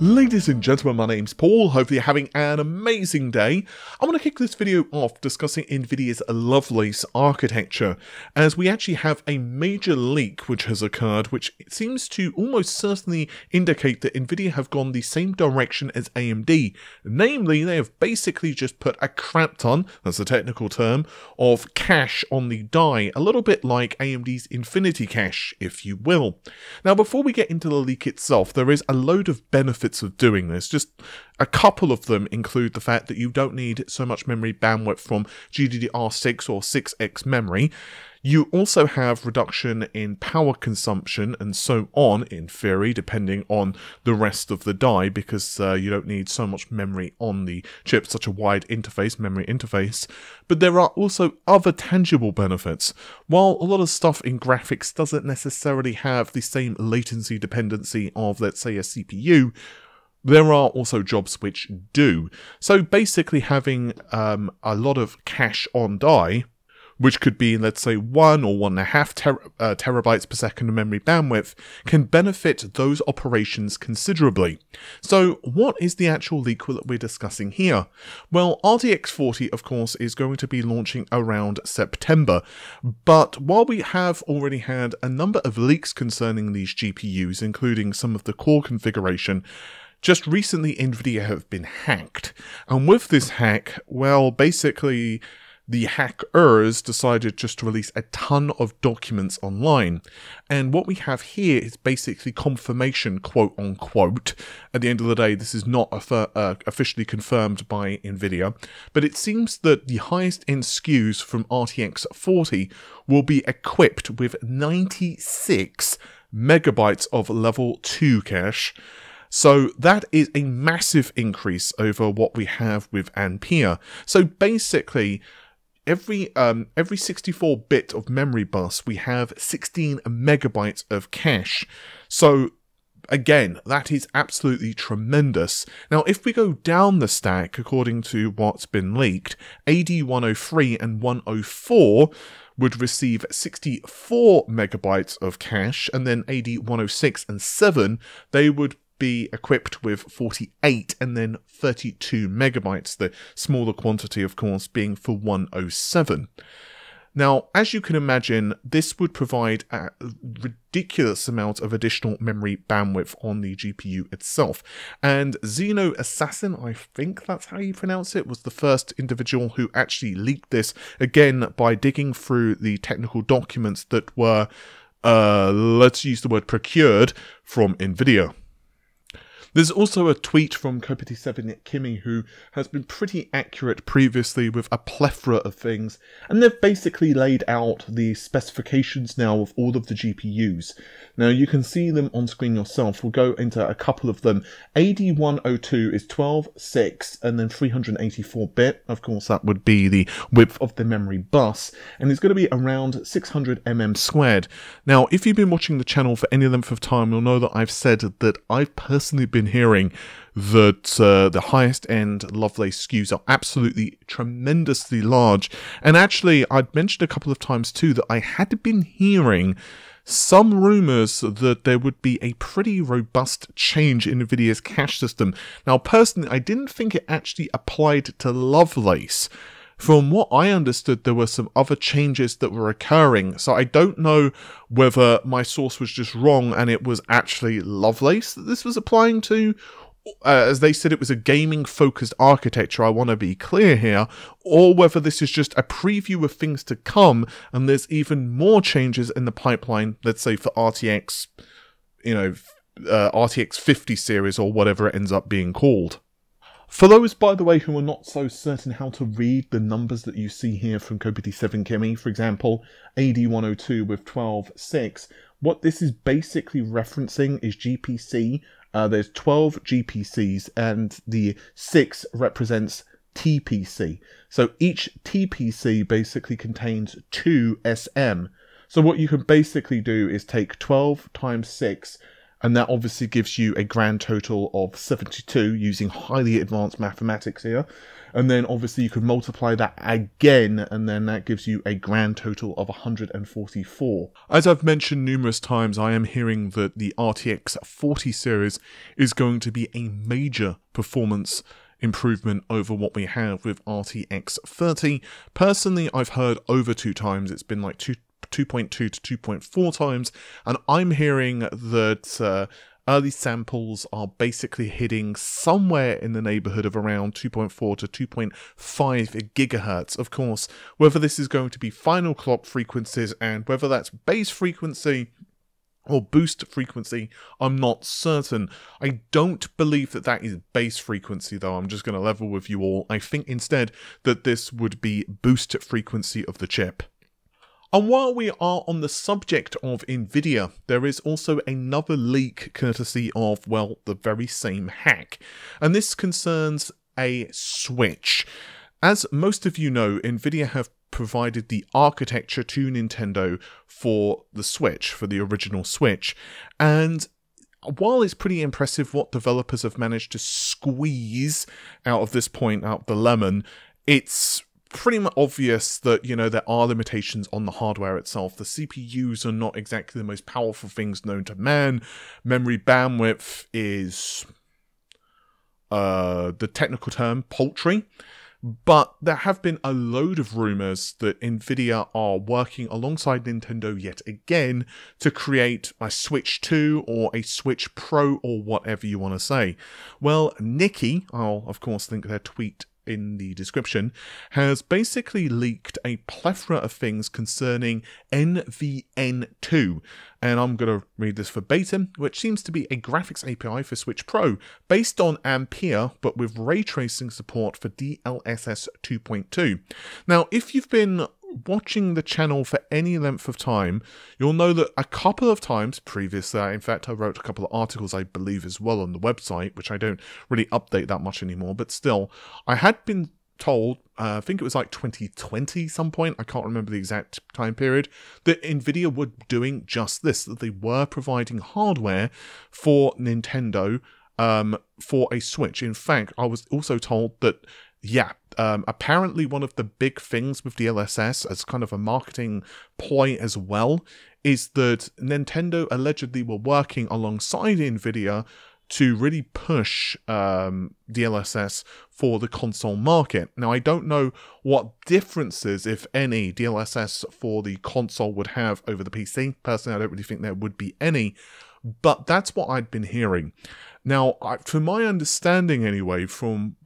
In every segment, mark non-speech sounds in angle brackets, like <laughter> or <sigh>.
Ladies and gentlemen, my name's Paul. Hopefully you're having an amazing day. I want to kick this video off discussing NVIDIA's Lovelace architecture, as we actually have a major leak which has occurred, which seems to almost certainly indicate that NVIDIA have gone the same direction as AMD. Namely, they have basically just put a crap ton, that's the technical term, of cache on the die, a little bit like AMD's Infinity Cache, if you will. Now, before we get into the leak itself, there is a load of benefits benefits of doing this. Just a couple of them include the fact that you don't need so much memory bandwidth from GDDR6 or 6X memory. You also have reduction in power consumption and so on, in theory, depending on the rest of the die, because uh, you don't need so much memory on the chip, such a wide interface, memory interface. But there are also other tangible benefits. While a lot of stuff in graphics doesn't necessarily have the same latency dependency of, let's say, a CPU, there are also jobs which do. So basically having um, a lot of cache on die which could be, let's say, one or one and a half ter- uh, terabytes per second of memory bandwidth, can benefit those operations considerably. So, what is the actual leak that we're discussing here? Well, RTX 40, of course, is going to be launching around September, but while we have already had a number of leaks concerning these GPUs, including some of the core configuration, just recently NVIDIA have been hacked. And with this hack, well, basically, the hackers decided just to release a ton of documents online. And what we have here is basically confirmation, quote unquote. At the end of the day, this is not uh, officially confirmed by NVIDIA, but it seems that the highest end SKUs from RTX 40 will be equipped with 96 megabytes of level 2 cache. So that is a massive increase over what we have with Ampere. So basically, every um, every 64 bit of memory bus we have 16 megabytes of cache. So again that is absolutely tremendous. Now if we go down the stack according to what's been leaked AD103 and 104 would receive 64 megabytes of cache and then AD106 and 7 they would be equipped with 48 and then 32 megabytes, the smaller quantity, of course, being for 107. Now, as you can imagine, this would provide a ridiculous amount of additional memory bandwidth on the GPU itself. And Xino Assassin, I think that's how you pronounce it, was the first individual who actually leaked this, again, by digging through the technical documents that were, uh, let's use the word procured from NVIDIA. There's also a tweet from Kopite7 Kimi who has been pretty accurate previously with a plethora of things, and they've basically laid out the specifications now of all of the GPUs. Now you can see them on screen yourself. We'll go into a couple of them. AD102 is 12, 6, and then 384 bit. Of course, that would be the width of the memory bus, and it's going to be around 600 mm squared. Now, if you've been watching the channel for any length of time, you'll know that I've said that I've personally been been hearing that uh, the highest end Lovelace SKUs are absolutely tremendously large. And actually, I'd mentioned a couple of times too that I had been hearing some rumors that there would be a pretty robust change in NVIDIA's cache system. Now, personally, I didn't think it actually applied to Lovelace. From what I understood, there were some other changes that were occurring, so I don't know whether my source was just wrong and it was actually Lovelace that this was applying to, uh, as they said it was a gaming focused architecture, I want to be clear here, or whether this is just a preview of things to come and there's even more changes in the pipeline, let's say for RTX, you know, uh, RTX 50 series or whatever it ends up being called. For those, by the way, who are not so certain how to read the numbers that you see here from Kopite7 Kimi, for example, AD102 with 12.6, what this is basically referencing is GPC. Uh, there's 12 GPCs and the 6 represents TPC. So each TPC basically contains 2 SM. So what you can basically do is take 12 times 6 and that obviously gives you a grand total of 72 using highly advanced mathematics here. And then obviously you could multiply that again, and then that gives you a grand total of 144. As I've mentioned numerous times, I am hearing that the RTX 40 series is going to be a major performance improvement over what we have with RTX 30. Personally, I've heard over two times. It's been like two 2.2 to 2.4 times, and I'm hearing that uh, early samples are basically hitting somewhere in the neighborhood of around 2.4 to 2.5 gigahertz. Of course, whether this is going to be final clock frequencies and whether that's base frequency or boost frequency, I'm not certain. I don't believe that that is base frequency though, I'm just going to level with you all. I think instead that this would be boost frequency of the chip. And while we are on the subject of Nvidia, there is also another leak courtesy of, well, the very same hack. And this concerns a Switch. As most of you know, Nvidia have provided the architecture to Nintendo for the Switch, for the original Switch. And while it's pretty impressive what developers have managed to squeeze out of this point, out the lemon, it's pretty much obvious that, you know, there are limitations on the hardware itself. The CPUs are not exactly the most powerful things known to man. Memory bandwidth is uh, the technical term paltry. But there have been a load of rumors that Nvidia are working alongside Nintendo yet again to create a Switch 2 or a Switch Pro or whatever you want to say. Well, Nikki, I'll of course link their tweet in the description, has basically leaked a plethora of things concerning NVN2. And I'm going to read this verbatim, which seems to be a graphics API for Switch Pro based on Ampere, but with ray tracing support for DLSS 2.2. Now, if you've been watching the channel for any length of time, you'll know that a couple of times previously, in fact, I wrote a couple of articles, I believe, as well on the website, which I don't really update that much anymore, but still, I had been told, uh, I think it was like 2020 some point, I can't remember the exact time period, that Nvidia were doing just this, that they were providing hardware for Nintendo um, for a Switch. In fact, I was also told that yeah, um, apparently one of the big things with DLSS as kind of a marketing ploy as well is that Nintendo allegedly were working alongside Nvidia to really push um, DLSS for the console market. Now, I don't know what differences, if any, DLSS for the console would have over the PC. Personally, I don't really think there would be any, but that's what I'd been hearing. Now, I, my understanding anyway, from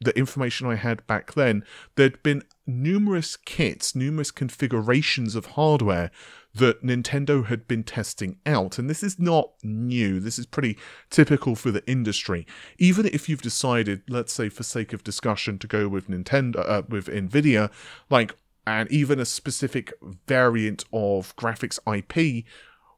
the information I had back then, there'd been numerous kits, numerous configurations of hardware that Nintendo had been testing out. And this is not new. This is pretty typical for the industry. Even if you've decided, let's say for sake of discussion, to go with Nintendo, uh, with Nvidia, like, and even a specific variant of graphics IP,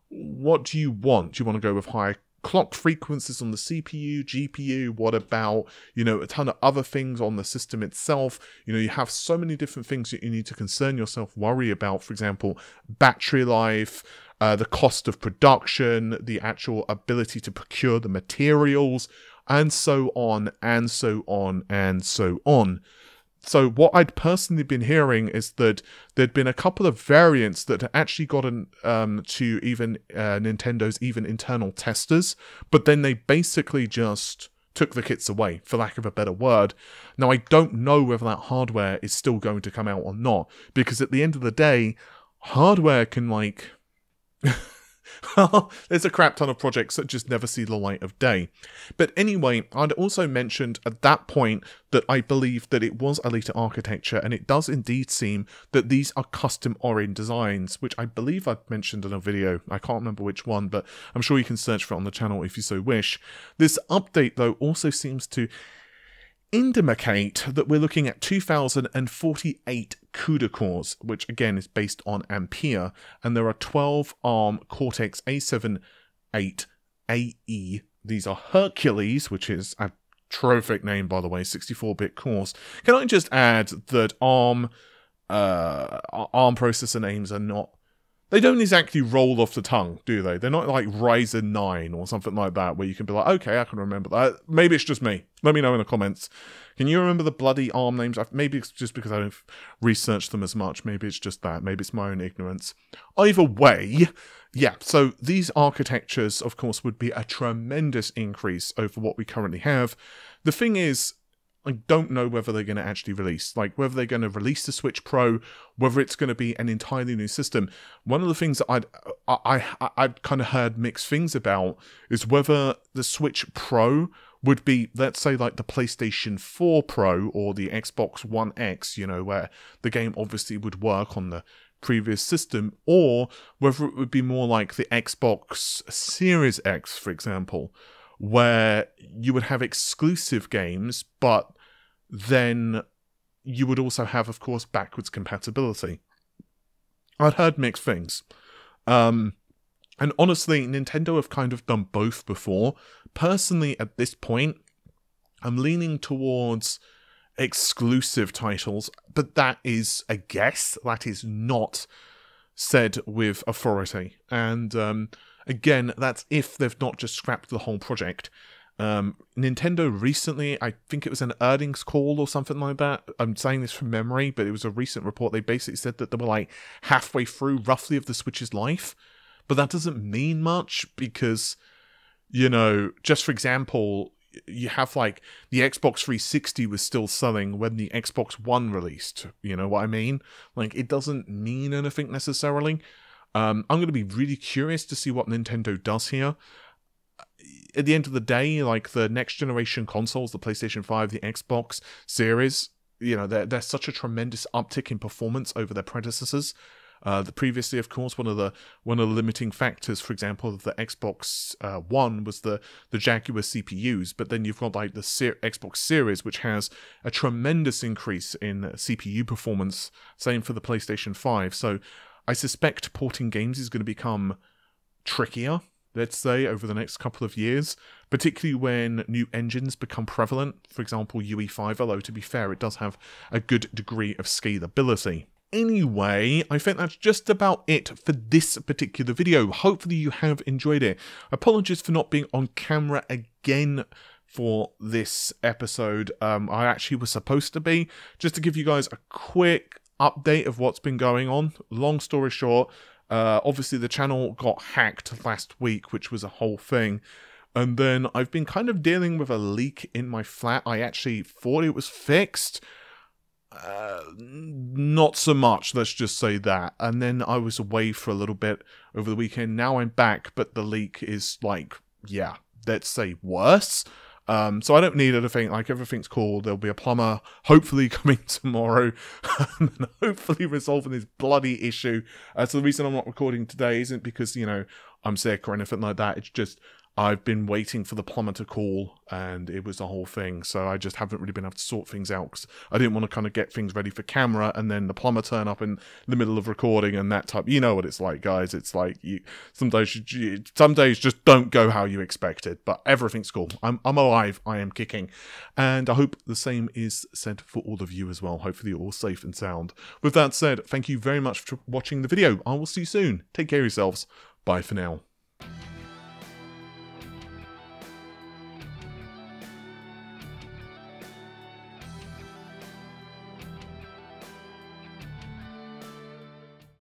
what do you want? Do you want to go with higher clock frequencies on the CPU, GPU, what about, you know, a ton of other things on the system itself. You know, you have so many different things that you need to concern yourself, worry about, for example, battery life, uh, the cost of production, the actual ability to procure the materials, and so on, and so on, and so on. So what I'd personally been hearing is that there'd been a couple of variants that had actually gotten um, to even uh, Nintendo's even internal testers, but then they basically just took the kits away, for lack of a better word. Now I don't know whether that hardware is still going to come out or not, because at the end of the day, hardware can like <laughs> <laughs> there's a crap ton of projects that just never see the light of day. But anyway, I'd also mentioned at that point that I believe that it was Alita architecture, and it does indeed seem that these are custom Orin designs, which I believe I've mentioned in a video. I can't remember which one, but I'm sure you can search for it on the channel if you so wish. This update, though, also seems to indicate that we're looking at 2048 CUDA cores, which again is based on Ampere, and there are 12 ARM Cortex A7 8 AE. These are Hercules, which is a trophic name, by the way, 64-bit cores. Can I just add that ARM uh, ARM processor names are not they don't exactly roll off the tongue, do they? They're not like Ryzen 9 or something like that, where you can be like, okay, I can remember that. Maybe it's just me. Let me know in the comments. Can you remember the bloody ARM names? Maybe it's just because I don't research them as much. Maybe it's just that. Maybe it's my own ignorance. Either way, yeah, so these architectures, of course, would be a tremendous increase over what we currently have. The thing is, I don't know whether they're going to actually release, like whether they're going to release the Switch Pro, whether it's going to be an entirely new system. One of the things that I'd I, I I'd kind of heard mixed things about is whether the Switch Pro would be, let's say, like the PlayStation 4 Pro or the Xbox One X, you know, where the game obviously would work on the previous system, or whether it would be more like the Xbox Series X, for example, where you would have exclusive games, but then you would also have, of course, backwards compatibility. I'd heard mixed things. Um, and honestly, Nintendo have kind of done both before. Personally, at this point, I'm leaning towards exclusive titles, but that is a guess. That is not said with authority. And um, again, that's if they've not just scrapped the whole project. Um, Nintendo recently, I think it was an earnings call or something like that. I'm saying this from memory, but it was a recent report. They basically said that they were like halfway through roughly of the Switch's life. But that doesn't mean much because, you know, just for example, you have like the Xbox 360 was still selling when the Xbox One released. You know what I mean? Like it doesn't mean anything necessarily. Um, I'm going to be really curious to see what Nintendo does here. At the end of the day, like the next generation consoles, the PlayStation 5, the Xbox Series, you know, they're, they're such a tremendous uptick in performance over their predecessors uh, the previously, of course, one of the one of the limiting factors, for example, of the Xbox uh, One was the the Jaguar CPUs, but then you've got like the Xbox Series, which has a tremendous increase in CPU performance. Same for the PlayStation Five. So I suspect porting games is going to become trickier. Let's say over the next couple of years, particularly when new engines become prevalent. For example, UE5, although to be fair, it does have a good degree of scalability. Anyway, I think that's just about it for this particular video. Hopefully you have enjoyed it. Apologies for not being on camera again for this episode. Um, I actually was supposed to be. Just to give you guys a quick update of what's been going on. Long story short, uh, obviously the channel got hacked last week, which was a whole thing. And then I've been kind of dealing with a leak in my flat. I actually thought it was fixed uh, not so much, let's just say that. And then I was away for a little bit over the weekend. Now I'm back, but the leak is like, yeah, let's say worse. Um, so I don't need anything. Like everything's cool. There'll be a plumber hopefully <laughs> coming tomorrow, and hopefully resolving this bloody issue. Uh, so the reason I'm not recording today isn't because you know I'm sick or anything like that. It's just I've been waiting for the plumber to call, and it was a whole thing. So I just haven't really been able to sort things out because I didn't want to kind of get things ready for camera, and then the plumber turn up in the middle of recording and that type. You know what it's like, guys. It's like you some days you, some days just don't go how you expected, but everything's cool. I'm I'm alive. I am kicking, and I hope the same is said for all of you as well. Hopefully you're all safe and sound. With that said, thank you very much for watching the video. I will see you soon. Take care of yourselves. Bye for now.